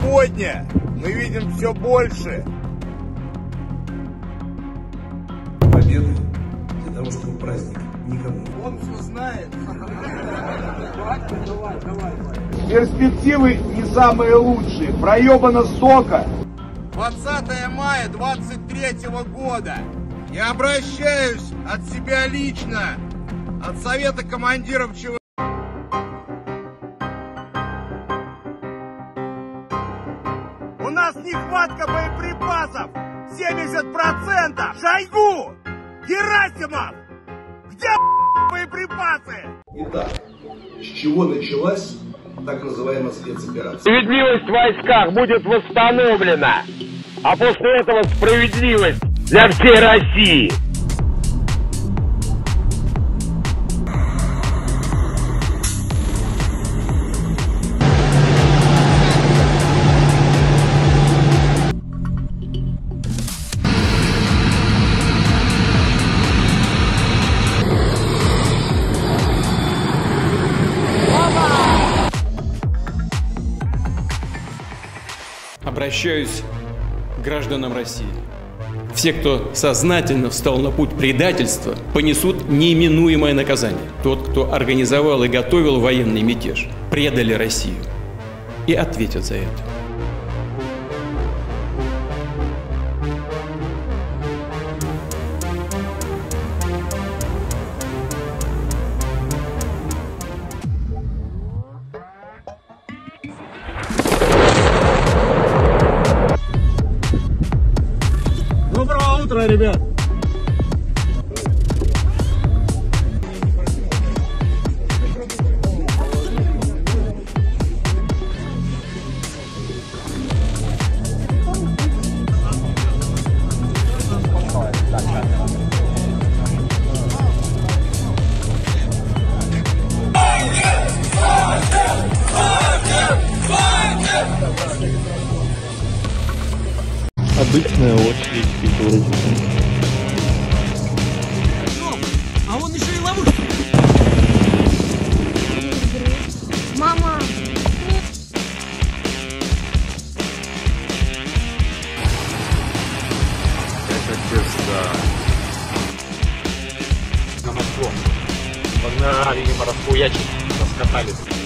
Сегодня мы видим все больше победы для того, чтобы праздник никому. Он все знает. Перспективы не самые лучшие. Проебано сока. 20 мая 23 года. Я обращаюсь от себя лично, от Совета командиров ЧВК. У нас нехватка боеприпасов 70%! Шойгу! Герасимов! Где боеприпасы? Итак, с чего началась так называемая спецоперация? Справедливость в войсках будет восстановлена, а после этого справедливость для всей России. Обращаюсь к гражданам России. Все, кто сознательно встал на путь предательства, понесут неименуемое наказание. Тот, кто организовал и готовил военный мятеж, предали Россию и ответят за это. Доброго утра, ребят! Обычная очередь в городе. Мама, На Москву. Погнали, видимо, расхуячить, раскатали.